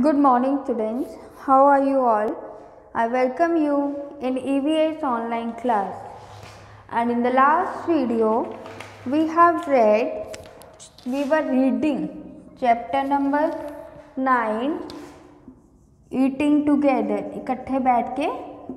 Good morning, students. How are you all? I welcome you in EVS online class. And in the last video, we have read, we were reading chapter number 9 eating together इकट्ठे बैठ के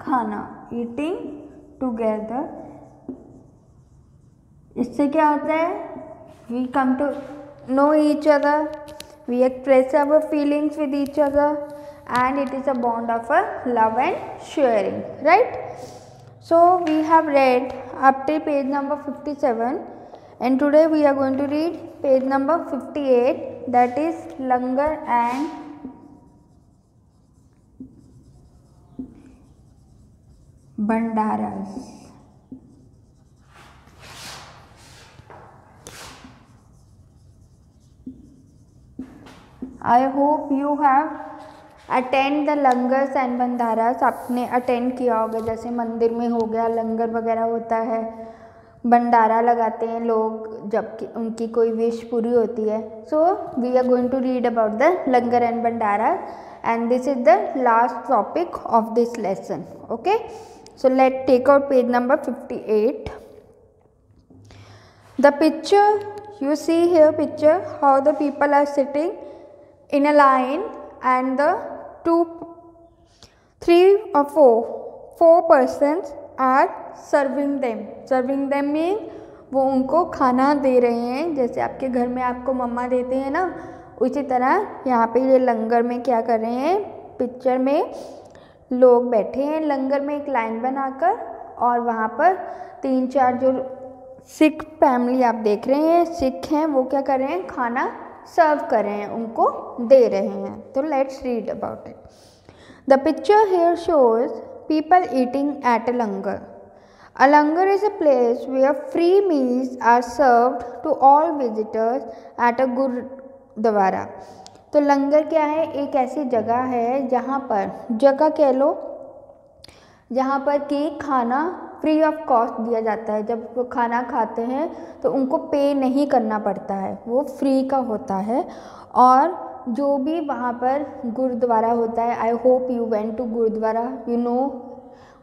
खाना eating together इससे क्या होता है we come to know each other we express our feelings with each other and it is a bond of a love and sharing right? So we have read up to page number 57 and today we are going to read page number 58 that is langar and bandaras I hope you have attend the langars and bhandaras आपने attend किया होगा, जैसे मंदिर में हो गया, लंगर वगैरह होता है, भंडारा लगाते हैं लोग, जबकि उनकी कोई विश पूरी होती है। So we are going to read about the langar and bhandara and this is the last topic of this lesson okay so let take out page number fifty eight the picture you see here picture how the people are sitting in a line and the two, three or four four persons are serving them. Serving them mean वो उनको खाना दे रहे हैं। जैसे आपके घर में आपको मम्मा देते हैं ना, उसी तरह यहाँ पे ये लंगर में क्या कर रहे हैं पिक्चर में लोग बैठे हैं लंगर में एक लाइन बनाकर और वहाँ पर तीन चार जो सिख फैमिली आप देख रहे हैं सिख हैं, वो क्या कर रहे हैं, खाना सर्व कर रहे हैं उनको दे रहे हैं। तो let's read about it the picture here shows people eating at a langar a langar is a place where free meals are served to all visitors at a gurudwara तो लंगर क्या है? एक ऐसी जगह है जहाँ पर, जगह कह लो, जहाँ पर कि खाना फ्री ऑफ़ कॉस्ट दिया जाता है। जब वो खाना खाते हैं तो उनको पे नहीं करना पड़ता है। वो फ्री का होता है। और जो भी वहाँ पर गुरुद्वारा होता है I hope you went to gurudwara. You know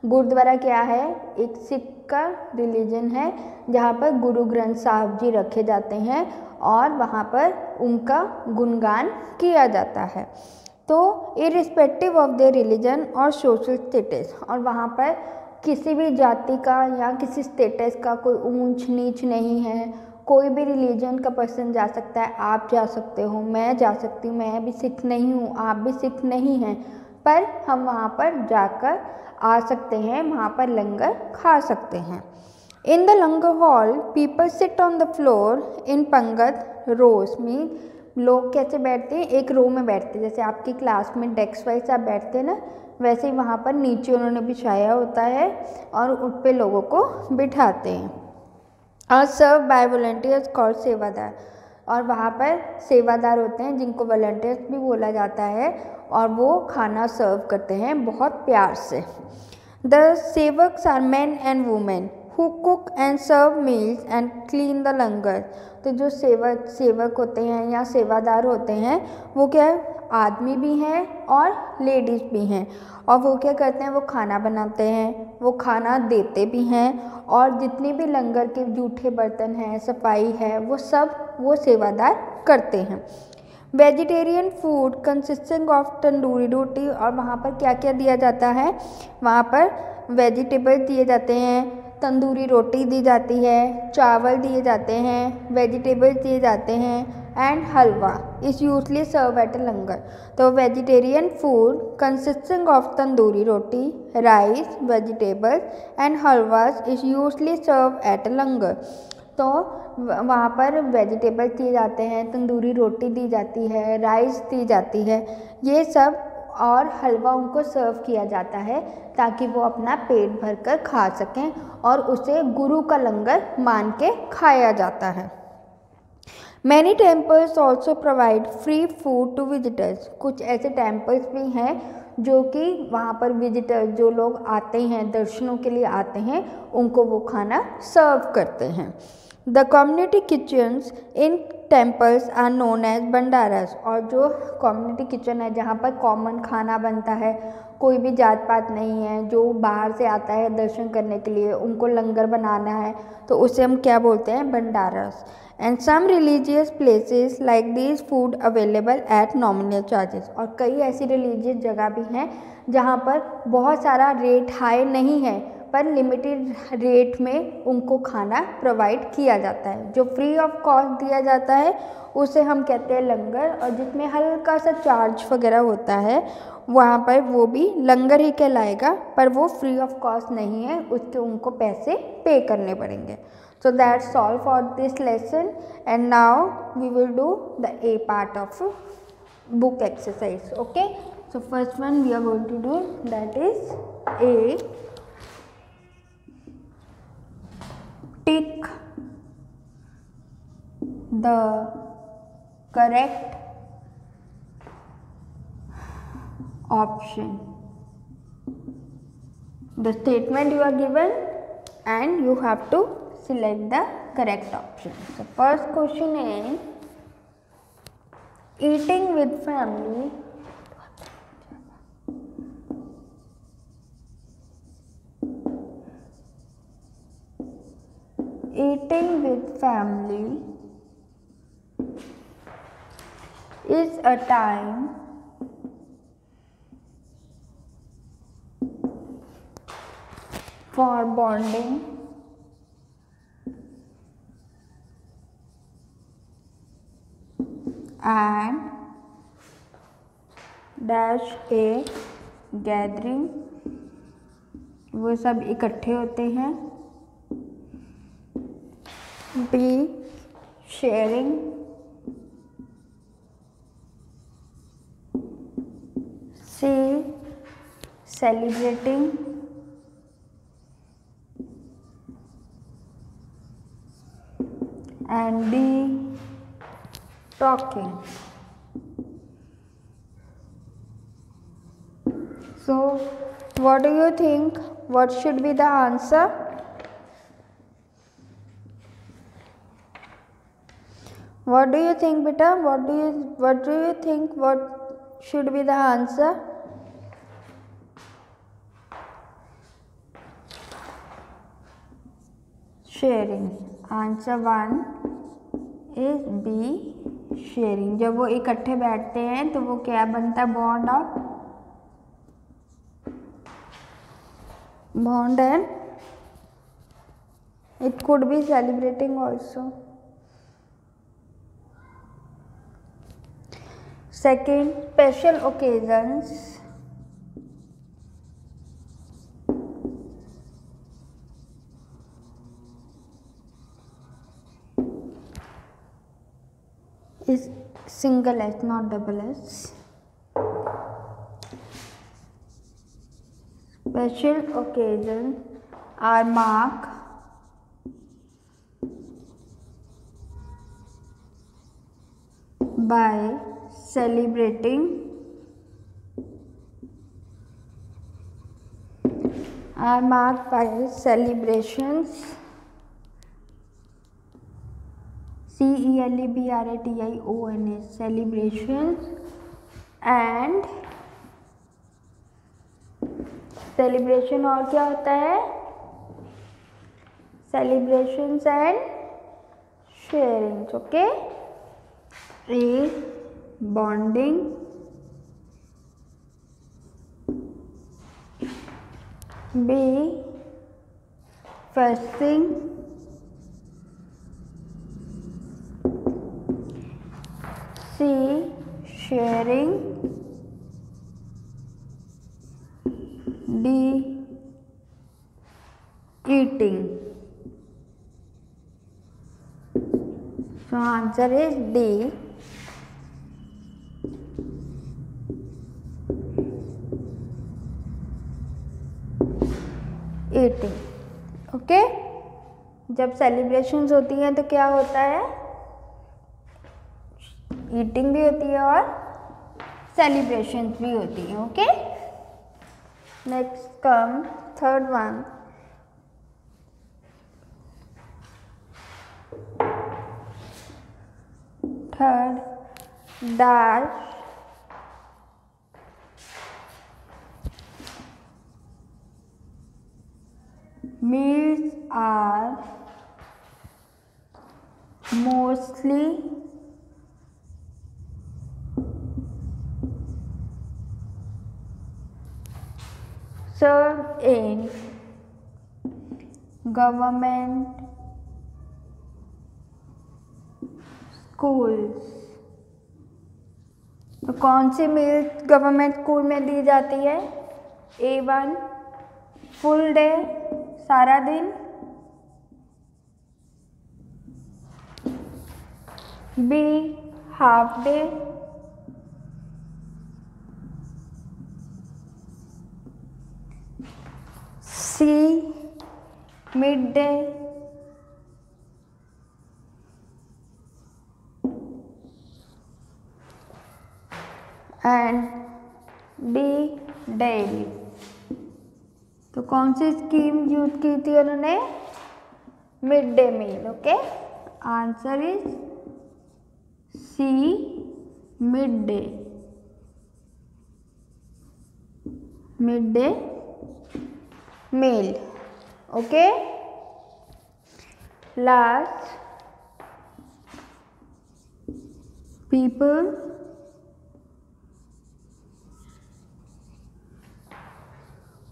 gurudwara क्या है? एक सिख का रिलीजन है, जहाँ पर गुरु ग्रंथ साहब जी रखे जाते हैं और वहाँ पर उनका गुणगान किया जाता है। तो इरिस्पेक्टिव ऑफ़ द रिलीजन और सोशल स्टेटस और वहाँ पर किसी भी जाति का या किसी स्टेटस का कोई ऊंच नीच नहीं है, कोई भी रिलीजन का पर्सन जा सकता है, आप जा सकते हो, मैं जा सकती हूँ, मैं भी सिख नहीं हूँ, आप भी सिख नहीं हैं, पर हम वहाँ पर जाकर आ सकते हैं, वहाँ पर लंगर खा सकते हैं। In the langar hall people sit on the floor in pangat rows mean लोग कैसे बैठते हैं? एक रो में बैठते हैं, जैसे आपकी क्लास में डेस्क वाइज आप बैठते हैं ना वैसे ही वहाँ पर नीचे उन्होंने बिछाया होता है और उन पर लोगों को बिठाते हैं। और serve by volunteers call sevadar. और वहाँ पर सेवादार होते हैं जिनको वॉल्टियर्स भी बोला जाता है और वो खाना सर्व करते हैं बहुत प्यार से। The sevaks are men and women who cook and serve meals and clean the langar तो जो सेवक सेवक होते हैं या सेवादार होते हैं, वो क्या है? आदमी भी हैं और लेडीज़ भी हैं। और वो क्या करते हैं, वो खाना बनाते हैं, वो खाना देते भी हैं और जितने भी लंगर के जूठे बर्तन हैं, सफ़ाई है, वो सब वो सेवादार करते हैं। Vegetarian food consisting of tandoori roti और वहाँ पर क्या क्या दिया जाता है? वहाँ पर वेजिटेबल दिए जाते हैं, तंदूरी रोटी दी जाती है, चावल दिए जाते हैं वेजिटेबल्स दिए जाते हैं and halwa is usually serve at langar तो vegetarian food consisting of tandoori roti rice vegetables and halwas is usually serve at langar तो वहाँ पर वेजिटेबल्स दिए जाते हैं तंदूरी रोटी दी जाती है राइस दी जाती है, ये सब और हलवा उनको सर्व किया जाता है ताकि वो अपना पेट भरकर खा सकें और उसे गुरु का लंगर मान के खाया जाता है। Many temples also provide free food to visitors कुछ ऐसे टेम्पल्स भी हैं जो कि वहाँ पर विजिटर्स जो लोग आते हैं, दर्शनों के लिए आते हैं, उनको वो खाना सर्व करते हैं। The community kitchens in temples are known as bhandaras और जो कम्युनिटी किचन है, जहाँ पर कॉमन खाना बनता है, कोई भी जात पात नहीं है, जो बाहर से आता है दर्शन करने के लिए, उनको लंगर बनाना है तो उसे हम क्या बोलते हैं? Bhandaras and some religious places like this food available at nominal charges और कई ऐसी रिलीजियस जगह भी हैं, जहाँ पर बहुत सारा रेट हाई नहीं है पर लिमिटेड रेट में उनको खाना प्रोवाइड किया जाता है। जो फ्री ऑफ़ कॉस्ट दिया जाता है, उसे हम कहते हैं लंगर और जिसमें हल्का सा चार्ज वगैरह होता है, वहाँ पर वो भी लंगर ही कहलाएगा, पर वो फ्री ऑफ़ कॉस्ट नहीं है, उसके उनको पैसे पे करने पड़ेंगे। So that's all for this lesson and now we will do the a part of book exercise, okay? So first one we are going to do, that is a tick the correct option the statement you are given and you have to select the correct option. So first question is eating with family with family is a time for bonding and dash a gathering वो सब इकट्ठे होते हैं be sharing C celebrating and D talking. So, what do you think? What should be the answer? What do you think, beta? What do you what do you think? What should be the answer? Sharing. Answer one is B. Sharing जब वो इकट्ठे बैठते हैं तो वो क्या बनता है bond of bond and it could be celebrating also Second, special occasions. is single S not double S. Special occasions are marked by celebrating are marked by celebrations C E L E B R A T I O N A celebrations and celebration और क्या होता है celebrations and sharings okay bonding B fasting sharing D eating so answer is D eating okay? जब celebrations होती हैं तो क्या होता है? ईटिंग भी होती है और सेलिब्रेशंस भी होती हैं, okay? Next come third one third dash served in government schools. तो कौन सी मील गवर्नमेंट स्कूल में दी जाती है? ए वन फुल डे सारा दिन? B half day C, mid day and D, daily. तो कौन सी स्कीम यूज़ की थी उन्होंने? Mid day meal, okay? Answer is C, mid day. Mid day male. Okay large people.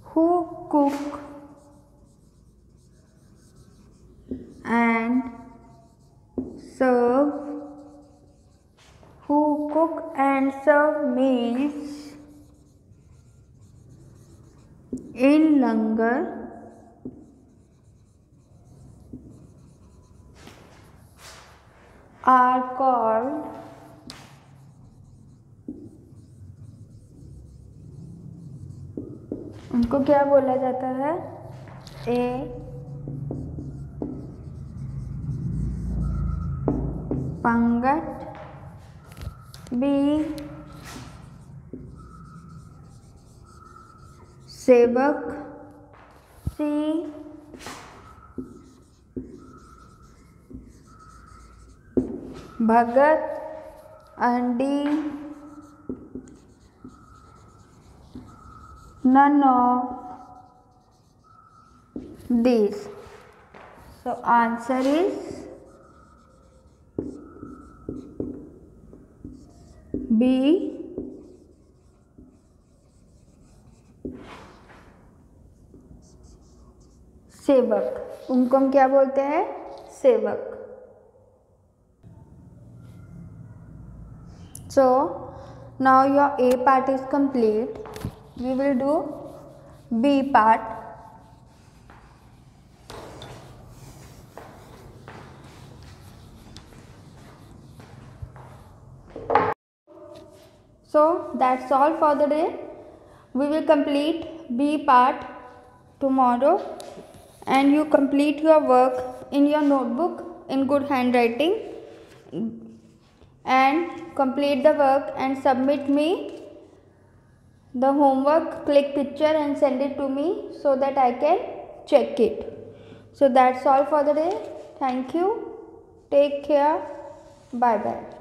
Who cook and serve? Who cook and serve meals? Langar are called उनको क्या बोला जाता है? ए पंगट बी सेवक see bhagat अंडी no this so answer is B sevak उनको हम क्या बोलते हैं सेवक so now your a part is complete we will do b part so that's all for the day we will complete b part tomorrow and you complete your work in your notebook in good handwriting and complete the work and submit me the homework click picture and send it to me so that I can check it. So that's all for the day. Thank you. Take care. Bye bye.